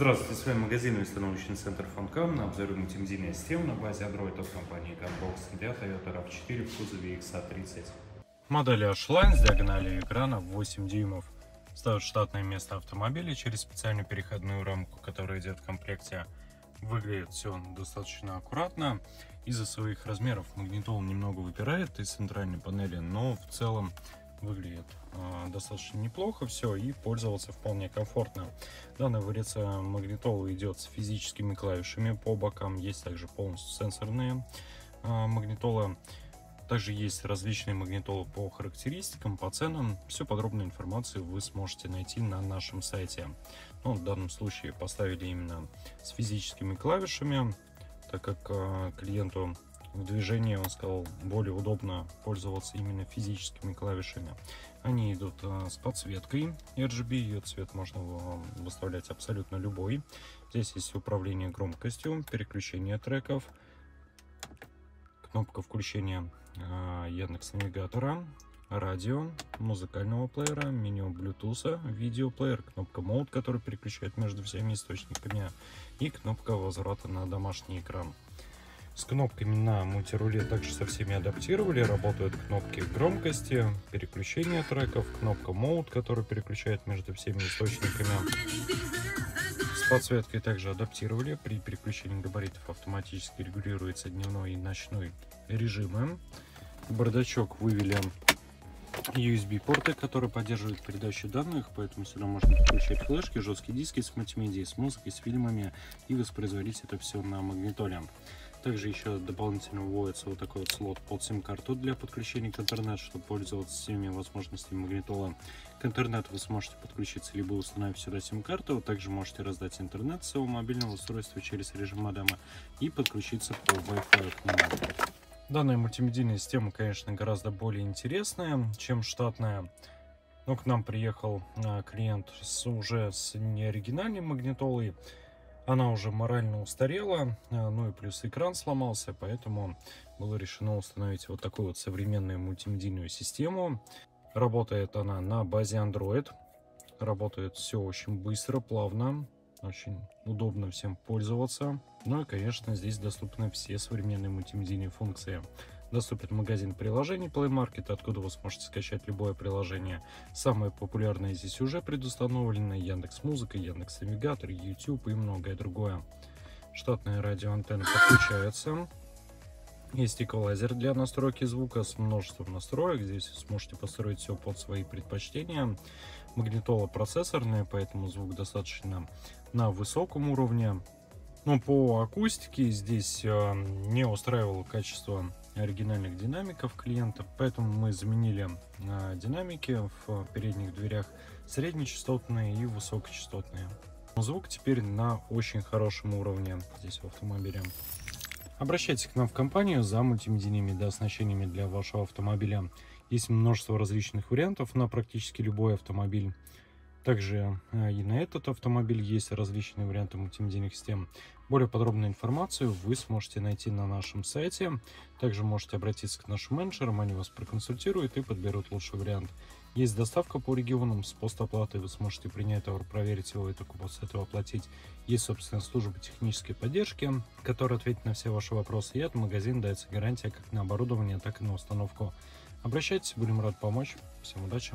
Здравствуйте, с вами магазин и установочный центр Фонкам. На обзоре мультимедийная система на базе Android от компании Gunbox для Toyota RAV4 в кузове XA30. Модель H-Line с диагональю экрана в 8 дюймов. Ставит штатное место автомобиля через специальную переходную рамку, которая идет в комплекте. Выглядит все достаточно аккуратно. Из-за своих размеров магнитол немного выпирает из центральной панели, но в целом выглядит достаточно неплохо все и пользоваться вполне комфортно. Данная вариация магнитола идет с физическими клавишами по бокам, есть также полностью сенсорные э, магнитолы. Также есть различные магнитолы по характеристикам, по ценам. Всю подробную информацию вы сможете найти на нашем сайте. Ну, в данном случае поставили именно с физическими клавишами, так как э, клиенту в движении, он сказал, более удобно пользоваться именно физическими клавишами. Они идут э, с подсветкой RGB, ее цвет можно выставлять абсолютно любой. Здесь есть управление громкостью, переключение треков, кнопка включения э, Яндекс Навигатора, радио, музыкального плеера, меню Bluetooth, видеоплеер, кнопка Mode, который переключает между всеми источниками, и кнопка возврата на домашний экран. С кнопками на мультируле также со всеми адаптировали. Работают кнопки громкости, переключения треков, кнопка Mode, которая переключает между всеми источниками. С подсветкой также адаптировали. При переключении габаритов автоматически регулируется дневной и ночной режимы. Бардачок вывели USB-порты, которые поддерживают передачу данных, поэтому сюда можно подключать флешки, жесткие диски с мультимедией, с музыкой, с фильмами и воспроизводить это все на магнитоле. Также еще дополнительно вводится вот такой вот слот под сим-карту для подключения к интернету, чтобы пользоваться всеми возможностями магнитола. К интернету вы сможете подключиться либо установив сюда сим-карту, также можете раздать интернет своего мобильного устройства через режим модема и подключиться по Wi-Fi к нему. Данная мультимедийная система, конечно, гораздо более интересная, чем штатная. Но к нам приехал а, клиент с, уже с неоригинальной магнитолой, она уже морально устарела, э, ну и плюс экран сломался, поэтому было решено установить вот такую вот современную мультимедийную систему. Работает она на базе Android. Работает все очень быстро, плавно, очень удобно всем пользоваться. Ну и, конечно, здесь доступны все современные мультимедийные функции. Доступен магазин приложений Play Market, откуда вы сможете скачать любое приложение. Самое популярное здесь уже предустановлено Яндекс Музыка, Яндекс Навигатор, YouTube и многое другое. Штатная радиоантенна подключается. Есть эквалайзер для настройки звука с множеством настроек. Здесь сможете построить все под свои предпочтения. Магнитола процессорная, поэтому звук достаточно на высоком уровне. Но по акустике здесь э, не устраивало качество оригинальных динамиков клиента, поэтому мы заменили э, динамики в передних дверях среднечастотные и высокочастотные. Звук теперь на очень хорошем уровне здесь в автомобиле. Обращайтесь к нам в компанию за мультимедийными дооснащениями для вашего автомобиля. Есть множество различных вариантов на практически любой автомобиль. Также э, и на этот автомобиль есть различные варианты мультимедийных систем. Более подробную информацию вы сможете найти на нашем сайте. Также можете обратиться к нашим менеджерам, они вас проконсультируют и подберут лучший вариант. Есть доставка по регионам с постоплатой, вы сможете принять товар, проверить его и только после этого оплатить. Есть, собственно, служба технической поддержки, которая ответит на все ваши вопросы. И от магазина дается гарантия как на оборудование, так и на установку. Обращайтесь, будем рады помочь. Всем удачи!